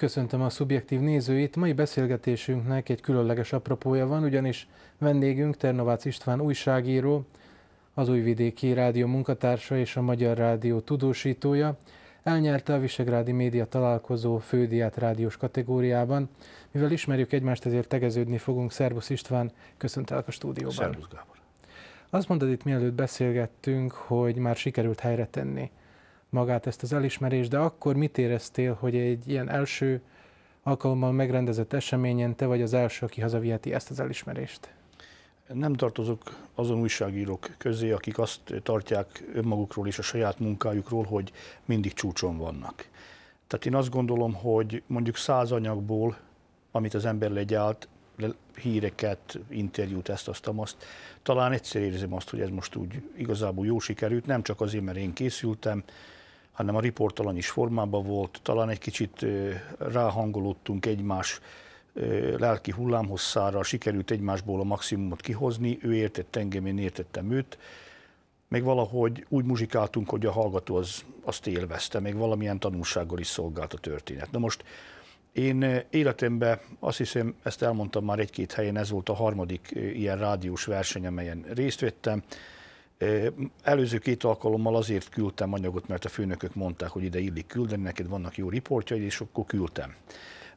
Köszöntöm a szubjektív nézőit. Mai beszélgetésünknek egy különleges apropója van, ugyanis vendégünk Ternovácz István újságíró, az Újvidéki Rádió munkatársa és a Magyar Rádió tudósítója. Elnyerte a Visegrádi Média találkozó fődiát rádiós kategóriában. Mivel ismerjük egymást, ezért tegeződni fogunk. Szervusz István, köszöntelek a stúdióban. Szervusz Gábor. Azt mondod itt, mielőtt beszélgettünk, hogy már sikerült helyre tenni magát ezt az elismerést, de akkor mit éreztél, hogy egy ilyen első alkalommal megrendezett eseményen te vagy az első, aki hazaviheti ezt az elismerést? Nem tartozok azon újságírók közé, akik azt tartják önmagukról és a saját munkájukról, hogy mindig csúcson vannak. Tehát én azt gondolom, hogy mondjuk száz anyagból, amit az ember legyált, híreket, interjút, ezt, azt, azt, talán egyszer érzem azt, hogy ez most úgy igazából jó sikerült, nem csak azért, mert én készültem, hanem a riportalany is formában volt, talán egy kicsit ráhangolódtunk egymás lelki hullámhosszára, sikerült egymásból a maximumot kihozni, ő értett engem, én értettem őt, meg valahogy úgy muzsikáltunk, hogy a hallgató az, azt élvezte, meg valamilyen tanulsággal is szolgált a történet. Na most én életemben azt hiszem, ezt elmondtam már egy-két helyen, ez volt a harmadik ilyen rádiós verseny, amelyen részt vettem, Előző két alkalommal azért küldtem anyagot, mert a főnökök mondták, hogy ide illik küldeni, neked vannak jó riportjaid, és akkor küldtem.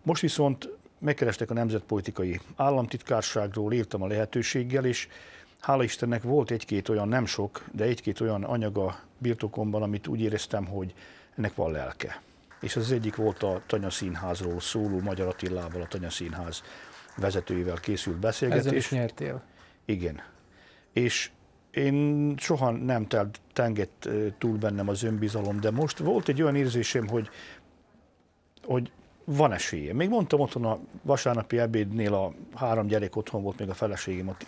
Most viszont megkerestek a Nemzetpolitikai Államtitkárságról, írtam a lehetőséggel, és hála Istennek volt egy-két olyan, nem sok, de egy-két olyan anyaga birtokomban, amit úgy éreztem, hogy ennek van lelke. És az egyik volt a Tanya Színházról szóló Magyar Attilával, a Tanya Színház vezetőivel készült beszélgetés. Ezzel is nyertél. Igen. És én soha nem tengett túl bennem az önbizalom, de most volt egy olyan érzésem, hogy, hogy van esélye. Még mondtam otthon a vasárnapi ebédnél a három gyerek otthon volt, még a feleségem, ott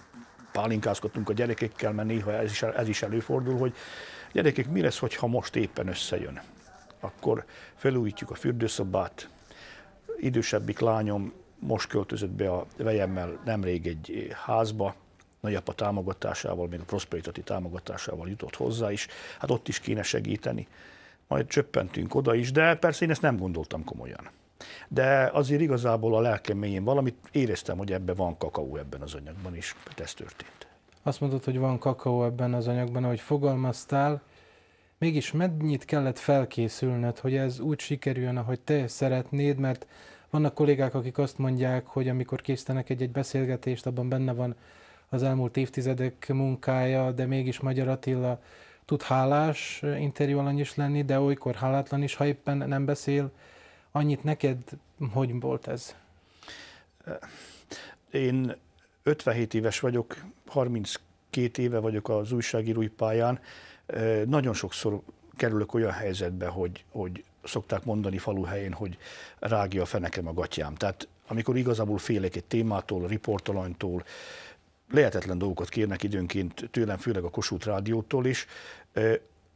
pálinkázkodtunk a gyerekekkel, mert néha ez is, ez is előfordul, hogy gyerekek, mi lesz, ha most éppen összejön? Akkor felújítjuk a fürdőszobát, idősebbik lányom most költözött be a vejemmel nemrég egy házba, nagyapa támogatásával, még a Prosperity támogatásával jutott hozzá is, hát ott is kéne segíteni. Majd csöppentünk oda is, de persze én ezt nem gondoltam komolyan. De azért igazából a lelkem mélyén valamit éreztem, hogy ebben van kakaó ebben az anyagban is, mert ez történt. Azt mondod, hogy van kakaó ebben az anyagban, ahogy fogalmaztál, mégis mennyit kellett felkészülnöd, hogy ez úgy sikerüljön, ahogy te szeretnéd, mert vannak kollégák, akik azt mondják, hogy amikor készítenek egy-egy beszélgetést, abban benne van az elmúlt évtizedek munkája, de mégis Magyar Attila tud hálás interjú alany is lenni, de olykor hálátlan is, ha éppen nem beszél. Annyit neked, hogy volt ez? Én 57 éves vagyok, 32 éve vagyok az újságírói pályán. Nagyon sokszor kerülök olyan helyzetbe, hogy, hogy szokták mondani faluhelyén, hogy rágja a fenekem a gatyám. Tehát amikor igazából félek egy témától, riportalanytól, lehetetlen dolgokat kérnek időnként tőlem, főleg a Kossuth Rádiótól is.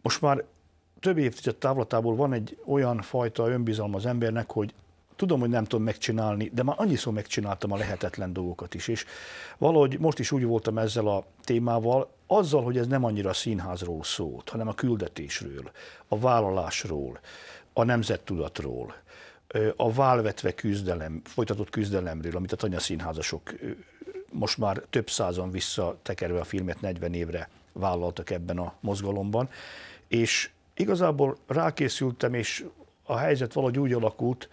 Most már több évtized távlatából van egy olyan fajta önbizalma az embernek, hogy tudom, hogy nem tudom megcsinálni, de már annyiszor megcsináltam a lehetetlen dolgokat is, és valahogy most is úgy voltam ezzel a témával, azzal, hogy ez nem annyira a színházról szólt, hanem a küldetésről, a vállalásról, a nemzettudatról, a válvetve küzdelem, folytatott küzdelemről, amit a tanyaszínházasok most már több százan visszatekerve a filmet 40 évre vállaltak ebben a mozgalomban, és igazából rákészültem, és a helyzet valahogy úgy alakult,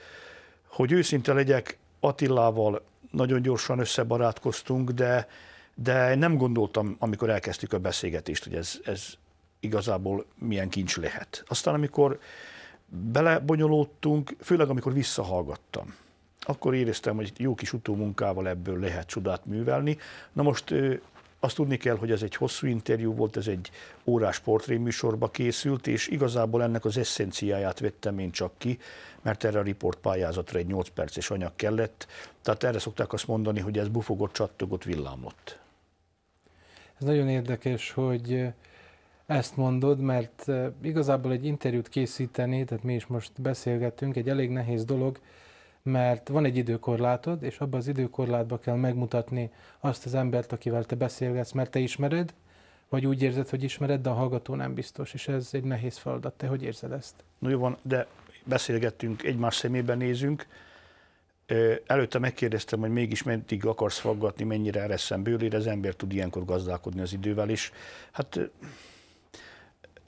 hogy őszinte legyek, Attilával nagyon gyorsan összebarátkoztunk, de, de nem gondoltam, amikor elkezdtük a beszélgetést, hogy ez, ez igazából milyen kincs lehet. Aztán amikor belebonyolódtunk, főleg amikor visszahallgattam, akkor éreztem, hogy jó kis utómunkával ebből lehet csodát művelni. Na most azt tudni kell, hogy ez egy hosszú interjú volt, ez egy órás portréműsorba készült, és igazából ennek az eszenciáját vettem én csak ki, mert erre a riport pályázatra egy 8 perces anyag kellett. Tehát erre szokták azt mondani, hogy ez bufogott, csattogott, villámlott. Ez nagyon érdekes, hogy ezt mondod, mert igazából egy interjút készíteni, tehát mi is most beszélgettünk, egy elég nehéz dolog, mert van egy időkorlátod, és abban az időkorlátban kell megmutatni azt az embert, akivel te beszélgetsz, mert te ismered, vagy úgy érzed, hogy ismered, de a hallgató nem biztos, és ez egy nehéz feladat. Te hogy érzed ezt? No jó van, de beszélgettünk, egymás szemébe nézünk, Előtte megkérdeztem, hogy mégis meddig akarsz faggatni, mennyire ereszem bőlére, az ember tud ilyenkor gazdálkodni az idővel is. Hát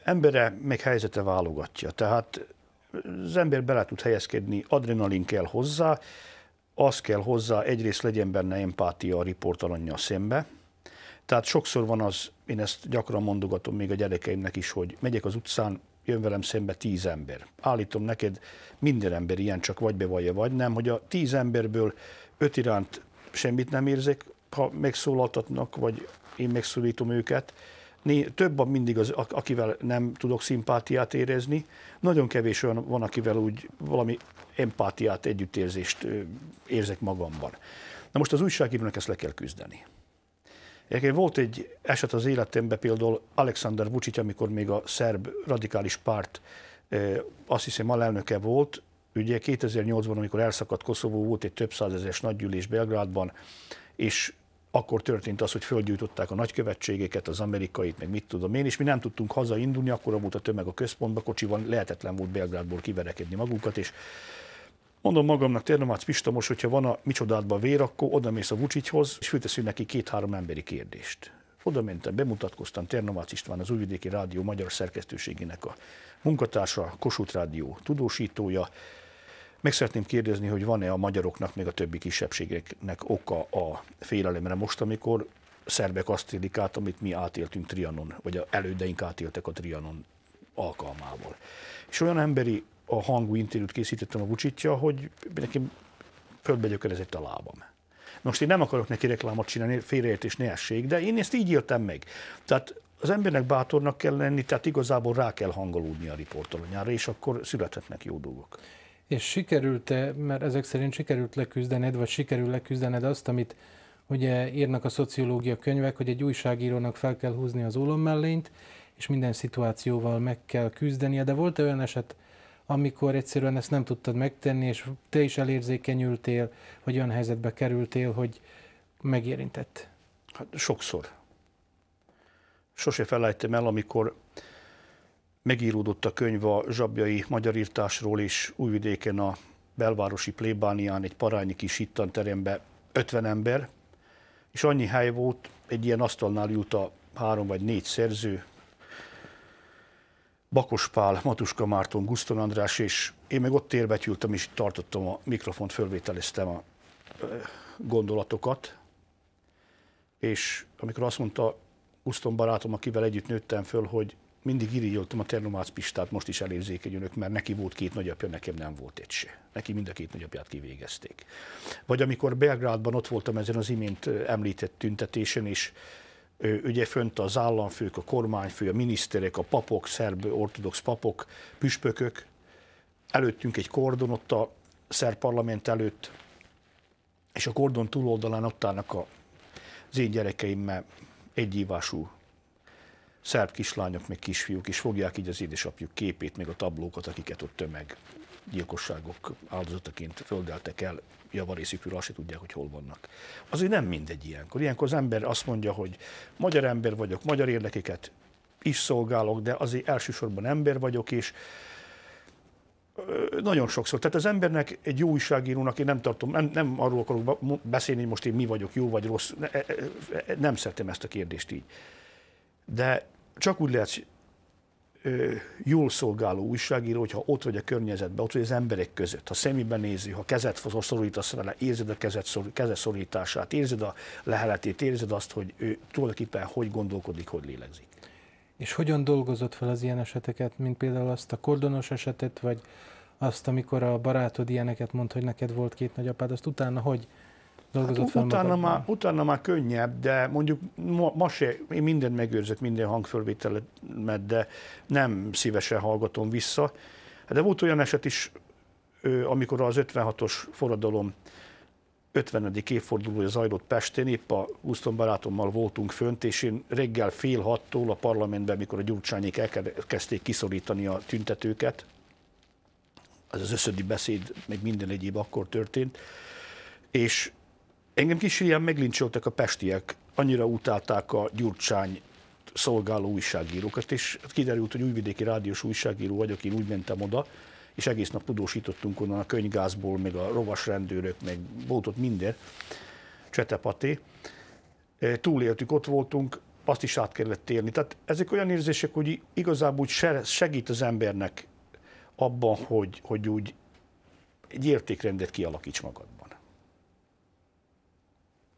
embere meg helyzete válogatja. Tehát az ember bele tud helyezkedni, adrenalin kell hozzá, az kell hozzá, egyrészt legyen benne empátia a riportalanya szembe. Tehát sokszor van az, én ezt gyakran mondogatom még a gyerekeimnek is, hogy megyek az utcán, jön velem szembe tíz ember. Állítom neked, minden ember ilyen, csak vagy bevallja, vagy nem, hogy a tíz emberből öt iránt semmit nem érzek, ha megszólaltatnak, vagy én megszólítom őket, több mindig az, akivel nem tudok szimpátiát érezni, nagyon kevés olyan van, akivel úgy valami empátiát, együttérzést érzek magamban. Na most az újságírónak ezt le kell küzdeni. Egyébként volt egy eset az életemben, például Alexander Vucic, amikor még a szerb radikális párt azt hiszem alelnöke volt, ugye 2008-ban, amikor elszakadt Koszovó, volt egy több százezeres nagygyűlés Belgrádban, és akkor történt az, hogy földgyújtották a nagykövetségeket, az amerikait, meg mit tudom én, és mi nem tudtunk hazaindulni, akkor volt a tömeg a központba, kocsival lehetetlen volt Belgrádból kiverekedni magunkat, és mondom magamnak, Ternomács Pista, most, hogyha van a micsodádban vér, akkor oda mész a Vucichoz, és fölteszünk neki két-három emberi kérdést. Oda mentem, bemutatkoztam, Ternomács István, az Újvidéki Rádió magyar szerkesztőségének a munkatársa, Kossuth Rádió tudósítója, meg szeretném kérdezni, hogy van-e a magyaroknak, még a többi kisebbségeknek oka a félelemre most, amikor szerbek azt élik át, amit mi átéltünk Trianon, vagy a elődeink átéltek a Trianon alkalmával. És olyan emberi a hangú interjút készítettem a Vucitja, hogy nekem földbe gyökerezett a lábam. Most én nem akarok neki reklámot csinálni, félreértés ne essék, de én ezt így éltem meg. Tehát az embernek bátornak kell lenni, tehát igazából rá kell hangolódni a riportalanyára, és akkor születhetnek jó dolgok. És sikerült-e, mert ezek szerint sikerült leküzdened, vagy sikerül leküzdened azt, amit ugye írnak a szociológia könyvek, hogy egy újságírónak fel kell húzni az mellényt, és minden szituációval meg kell küzdenie, de volt -e olyan eset, amikor egyszerűen ezt nem tudtad megtenni, és te is elérzékenyültél, hogy olyan helyzetbe kerültél, hogy megérintett? Hát sokszor. Sose felejtem el, amikor megíródott a könyv a zsabjai magyarírtásról, és Újvidéken a belvárosi plébánián egy parányi kis ittanterembe 50 ember, és annyi hely volt, egy ilyen asztalnál ült a három vagy négy szerző, Bakos Pál, Matuska Márton, Guszton András, és én meg ott térbetyültem, és tartottam a mikrofont, fölvételeztem a gondolatokat, és amikor azt mondta Guszton barátom, akivel együtt nőttem föl, hogy mindig irigyoltam a Ternomác Pistát, most is elérzékenyülök, mert neki volt két nagyapja, nekem nem volt egy se. Neki mind a két nagyapját kivégezték. Vagy amikor Belgrádban ott voltam ezen az imént említett tüntetésen, és ugye fönt az államfők, a kormányfő, a miniszterek, a papok, szerb ortodox papok, püspökök, előttünk egy kordon ott a szerb parlament előtt, és a kordon túloldalán ott állnak a, az én gyerekeimmel egyívású szerb kislányok, meg kisfiúk, és fogják így az édesapjuk képét, meg a tablókat, akiket ott tömeg gyilkosságok áldozataként földeltek el, javarészükről azt se tudják, hogy hol vannak. Azért nem mindegy ilyenkor. Ilyenkor az ember azt mondja, hogy magyar ember vagyok, magyar érdekeket is szolgálok, de azért elsősorban ember vagyok, és nagyon sokszor. Tehát az embernek, egy jó újságírónak, én nem tartom, nem, nem arról akarok beszélni, hogy most én mi vagyok, jó vagy rossz, e, e, e, nem szeretem ezt a kérdést így. De csak úgy lehet jól szolgáló újságíró, hogyha ott vagy a környezetben, ott vagy az emberek között, ha szemébe nézi, ha kezet szorítasz vele, érzed a kezet, szor, keze szorítását, érzed a leheletét, érzed azt, hogy ő tulajdonképpen hogy gondolkodik, hogy lélegzik. És hogyan dolgozott fel az ilyen eseteket, mint például azt a kordonos esetet, vagy azt, amikor a barátod ilyeneket mond, hogy neked volt két nagyapád, azt utána hogy dolgozott hát, fel utána már, utána már könnyebb, de mondjuk ma, ma se, én mindent megőrzök, minden hangfölvételet, de nem szívesen hallgatom vissza. De volt olyan eset is, amikor az 56-os forradalom 50. évfordulója zajlott Pestén, épp a Uszton barátommal voltunk fönt, és én reggel fél hattól a parlamentben, mikor a gyurcsányék elkezdték kiszorítani a tüntetőket, az az összödi beszéd, meg minden egyéb akkor történt, és Engem kis ilyen meglincsoltak a pestiek, annyira utálták a Gyurcsány szolgáló újságírókat, és kiderült, hogy újvidéki rádiós újságíró vagyok, én úgy mentem oda, és egész nap tudósítottunk onnan a könyvgázból, meg a rovas rendőrök, meg ott minden, csetepaté. Túléltük, ott voltunk, azt is át kellett élni. Tehát ezek olyan érzések, hogy igazából úgy segít az embernek abban, hogy, hogy úgy egy értékrendet kialakíts magadban.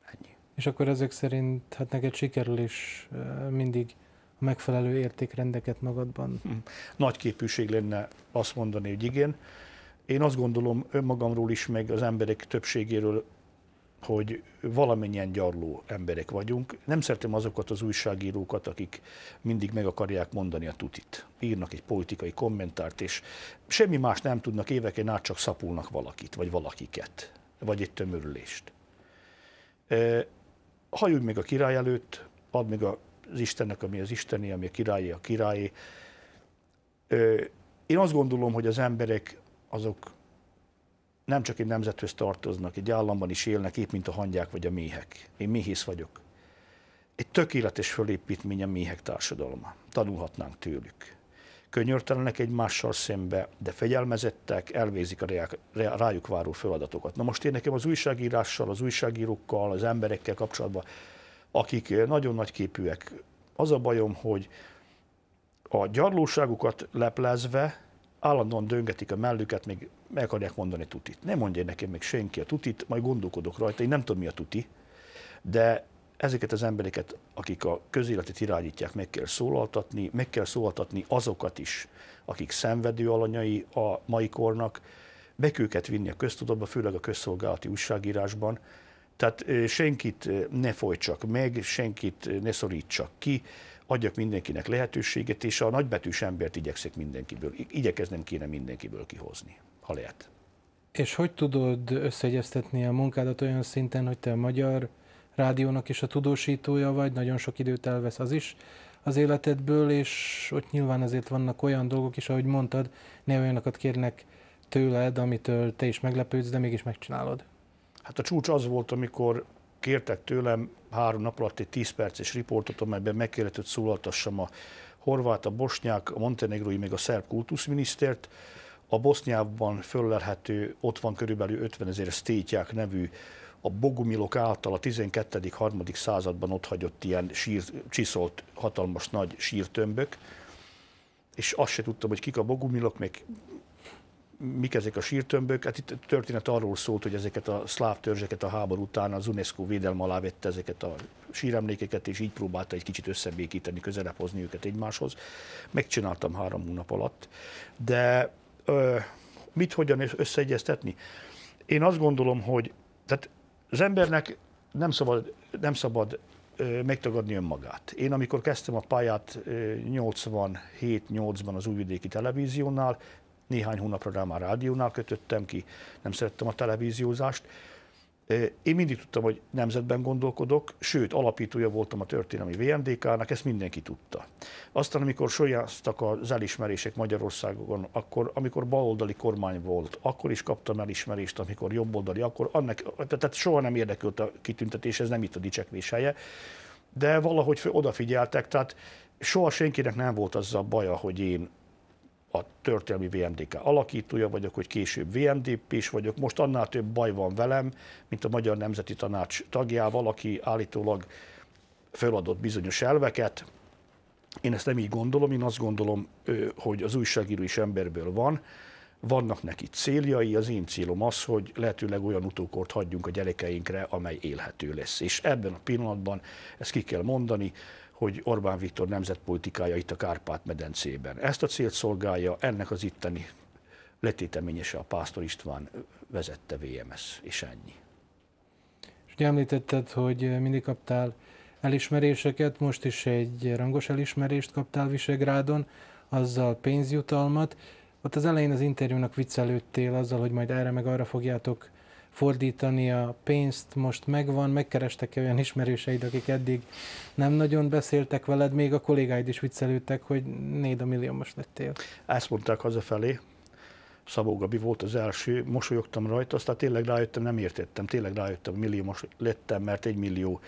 Ennyi. És akkor ezek szerint hát neked sikerül is mindig a megfelelő értékrendeket magadban? Hm. Nagy képűség lenne azt mondani, hogy igen. Én azt gondolom önmagamról is, meg az emberek többségéről hogy valamennyien gyarló emberek vagyunk. Nem szeretem azokat az újságírókat, akik mindig meg akarják mondani a tutit. Írnak egy politikai kommentárt, és semmi más nem tudnak, éveken át csak szapulnak valakit, vagy valakiket, vagy egy tömörülést. Hajulj meg a király előtt, add meg az Istennek, ami az Isteni, ami a királyi, a királyi. Én azt gondolom, hogy az emberek azok nem csak egy nemzethöz tartoznak, egy államban is élnek, épp mint a hangyák vagy a méhek. Én méhész vagyok. Egy tökéletes fölépítmény a méhek társadalma. Tanulhatnánk tőlük. Könyörtelenek egymással szembe, de fegyelmezettek, elvézik a rájuk váró feladatokat. Na most én nekem az újságírással, az újságírókkal, az emberekkel kapcsolatban, akik nagyon nagy képűek, az a bajom, hogy a gyarlóságukat leplezve állandóan döngetik a mellüket, még meg akarják mondani tutit. Nem mondja nekem még senki a tutit, majd gondolkodok rajta, én nem tudom mi a tuti, de ezeket az embereket, akik a közéletet irányítják, meg kell szólaltatni, meg kell szólaltatni azokat is, akik szenvedő alanyai a mai kornak, be őket vinni a köztudatba, főleg a közszolgálati újságírásban. Tehát senkit ne folytsak meg, senkit ne szorítsak ki, adjak mindenkinek lehetőséget, és a nagybetűs embert igyekszek mindenkiből, igyekeznem kéne mindenkiből kihozni, ha lehet. És hogy tudod összeegyeztetni a munkádat olyan szinten, hogy te magyar rádiónak is a tudósítója vagy, nagyon sok időt elvesz az is az életedből, és ott nyilván azért vannak olyan dolgok is, ahogy mondtad, ne olyanokat kérnek tőled, amitől te is meglepődsz, de mégis megcsinálod. Hát a csúcs az volt, amikor kértek tőlem három nap alatt egy 10 perces riportot, amelyben meg kellett, hogy szólaltassam a horvát, a bosnyák, a montenegrói, még a szerb kultuszminisztert. A Boszniában föllelhető, ott van körülbelül 50 ezer stétják nevű a Bogumilok által a 12.-3. században ott hagyott ilyen sír, csiszolt hatalmas nagy sírtömbök, és azt se tudtam, hogy kik a Bogumilok, meg mik ezek a sírtömbök? Hát itt a történet arról szólt, hogy ezeket a szláv törzseket a háború után az UNESCO védelme alá vette ezeket a síremlékeket, és így próbálta egy kicsit összebékíteni, közelebb hozni őket egymáshoz. Megcsináltam három hónap alatt. De ö, mit hogyan összeegyeztetni? Én azt gondolom, hogy tehát az embernek nem szabad, nem szabad megtagadni önmagát. Én amikor kezdtem a pályát 87-8-ban az újvidéki televíziónál, néhány hónapra rá már rádiónál kötöttem ki, nem szerettem a televíziózást. Én mindig tudtam, hogy nemzetben gondolkodok, sőt, alapítója voltam a történelmi VMDK-nak, ezt mindenki tudta. Aztán, amikor sojáztak az elismerések Magyarországon, akkor, amikor baloldali kormány volt, akkor is kaptam elismerést, amikor jobboldali, akkor annak, tehát soha nem érdekült a kitüntetés, ez nem itt a dicsekvés helye, de valahogy odafigyeltek, tehát soha senkinek nem volt az a baja, hogy én a történelmi VMDK alakítója vagyok, hogy később VMDP is vagyok. Most annál több baj van velem, mint a Magyar Nemzeti Tanács tagjával, aki állítólag feladott bizonyos elveket. Én ezt nem így gondolom, én azt gondolom, hogy az újságíró is emberből van, vannak neki céljai, az én célom az, hogy lehetőleg olyan utókort hagyjunk a gyerekeinkre, amely élhető lesz. És ebben a pillanatban ezt ki kell mondani, hogy Orbán Viktor nemzetpolitikája itt a Kárpát-medencében. Ezt a célt szolgálja, ennek az itteni letéteményese a Pásztor István vezette VMS, és ennyi. És ugye említetted, hogy mindig kaptál elismeréseket, most is egy rangos elismerést kaptál Visegrádon, azzal pénzjutalmat. Ott az elején az interjúnak viccelődtél azzal, hogy majd erre meg arra fogjátok fordítani a pénzt, most megvan, megkerestek -e olyan ismerőseid, akik eddig nem nagyon beszéltek veled, még a kollégáid is viccelődtek, hogy négy millió most lettél. Ezt mondták hazafelé, Szabó Gabi volt az első, mosolyogtam rajta, aztán tényleg rájöttem, nem értettem, tényleg rájöttem, millió most lettem, mert egy millió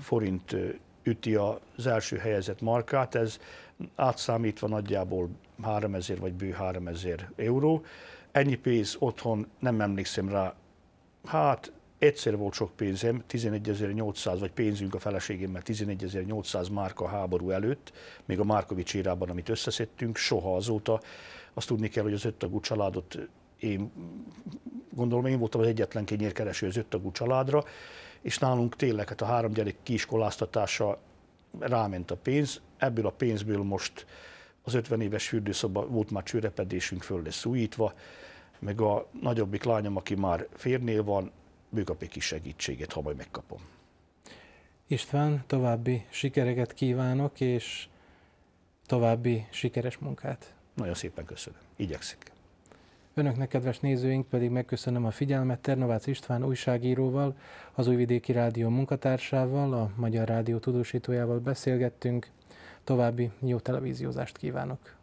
forint üti az első helyezett markát, ez átszámítva nagyjából 3000 vagy bő 3000 euró. Ennyi pénz otthon nem emlékszem rá, hát egyszer volt sok pénzem, 11.800, vagy pénzünk a feleségemmel 11.800 márka háború előtt, még a Márkovics érában, amit összeszedtünk, soha azóta. Azt tudni kell, hogy az öttagú családot én gondolom, én voltam az egyetlen kenyérkereső az öttagú családra, és nálunk tényleg hát a három gyerek kiiskoláztatása ráment a pénz, ebből a pénzből most az 50 éves fürdőszoba volt már csőrepedésünk föl lesz újítva, meg a nagyobbik lányom, aki már férnél van, ő kap egy kis segítséget, ha majd megkapom. István, további sikereket kívánok, és további sikeres munkát. Nagyon szépen köszönöm. Igyekszik. Önöknek, kedves nézőink, pedig megköszönöm a figyelmet. Ternovácz István újságíróval, az Újvidéki Rádió munkatársával, a Magyar Rádió tudósítójával beszélgettünk. További jó televíziózást kívánok!